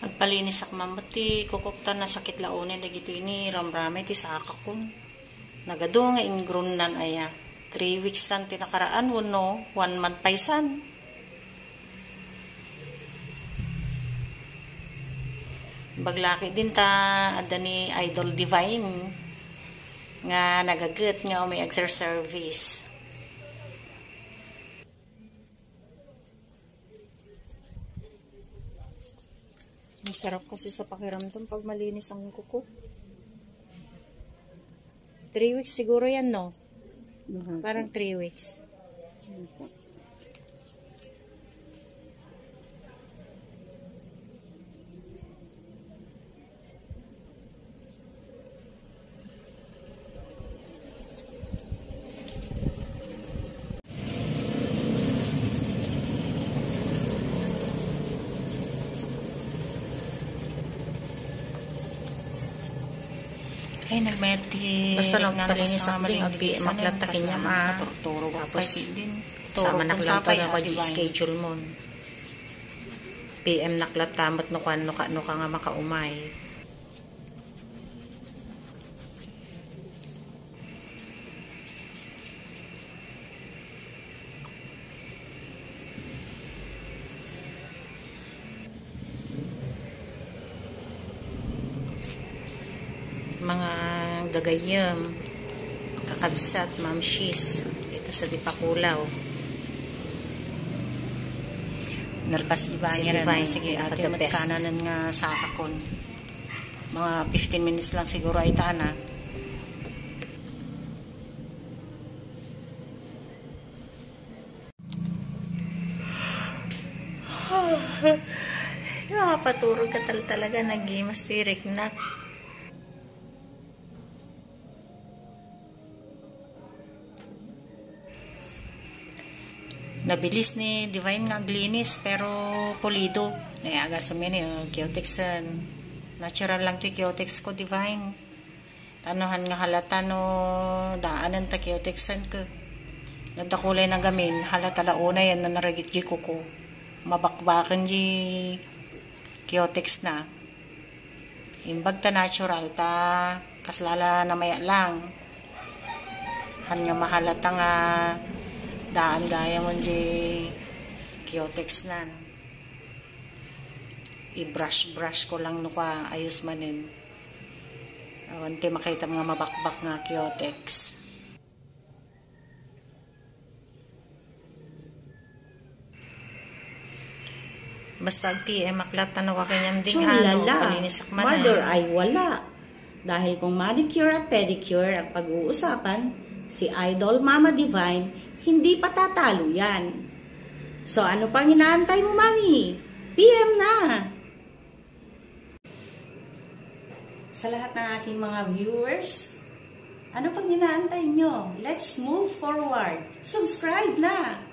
Palinis ak mamuti, kukukta na sakit laone, dagito ini, ramrame, ti saka kun. Nagado nga ingron nan aya. Three weeks san tinakaraan, wano, one month paisan. Baglaki din ta, ada ni Idol Divine, nga nagagat nga may exercise service. Masarap kasi sa pakiramdam pag malinis ang kuko. Three weeks siguro yan, no? Parang three weeks. Ay, nagmeti. Basta lang palinis sa ang ding, abi, maklatakin niya, ma. Turo Tapos, din. Sama naklat ya, ka ako di schedule mo. PM naklat tamat no kan no ka no ka nga makaumay. Mga gagayam kakabsat mamshis ito sa dipakulaw Nalpas Divine, rin. Sige, at ate, the mat best. kananan nga sa akon. Mga 15 minutes lang siguro ay tana. Nakapaturo ka tal talaga nag-imas tirik na. Nabilis ni Divine nga glinis pero pulido. Nayaga sa mini, uh, Kyotex natural lang ti Kyotex ko Divine. Tanuhan nga halata no daanan ta Kyotex ko. Nadakulay na gamin, halata launa yan na naragit gi kuko. Mabakbakan gi Kyotex na. Imbag ta natural ta kaslala na maya lang. Han nga mahalata nga daan gaya mo di Kyotex nan. I-brush brush ko lang no ka ayos manin. Awan ti makita mga mabakbak nga Kyotex. Basta ag PM aklat tanaw ka kanyang ding ano, Tsulala. palinisak man Mother ay wala. Dahil kung manicure at pedicure ang pag-uusapan, si Idol Mama Divine, hindi patatalo yan. So ano pang inaantay mo, Mami? PM na! Sa lahat ng aking mga viewers, ano pang inaantay nyo? Let's move forward. Subscribe na!